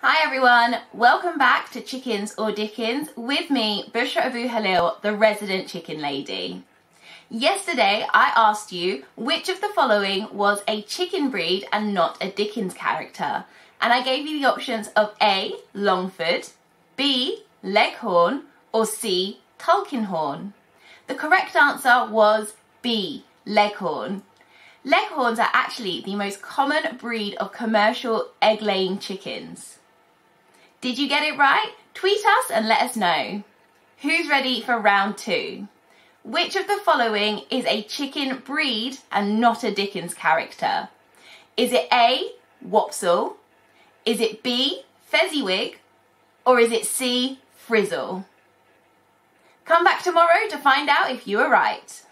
Hi everyone, welcome back to Chickens or Dickens with me, Bushra Abu Helil, the resident chicken lady. Yesterday I asked you which of the following was a chicken breed and not a Dickens character. And I gave you the options of A. Longford, B. Leghorn, or C. Tulkinghorn. The correct answer was B. Leghorn. Leghorns are actually the most common breed of commercial egg-laying chickens. Did you get it right? Tweet us and let us know. Who's ready for round two? Which of the following is a chicken breed and not a Dickens character? Is it A, Wopsle? Is it B, Fezziwig? Or is it C, Frizzle? Come back tomorrow to find out if you were right.